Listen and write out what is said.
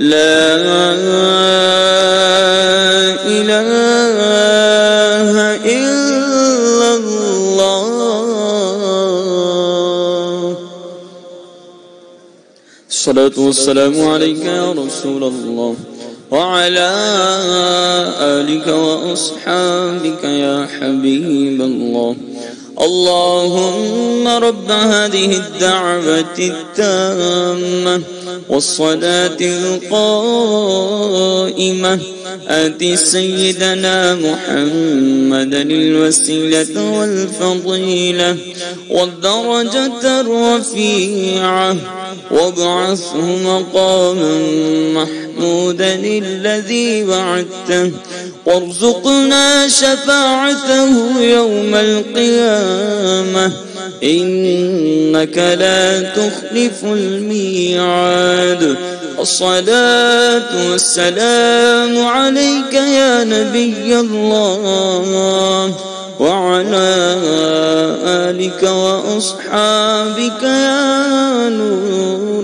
لا إله إلا الله. الصلاة والسلام عليك يا رسول الله وعلى آلك وأصحابك يا حبيب الله. اللهم رب هذه الدعوة التامة والصلاة القائمة آت سيدنا محمدا الوسيلة والفضيلة والدرجة الرفيعة وابعثه مقاما محمودا الذي وعدته وارزقنا شفاعته يوم القيامة إنك لا تخلف الميعاد. الصلاة والسلام عليك يا نبي الله وعلى آلك وأصحابك يا نور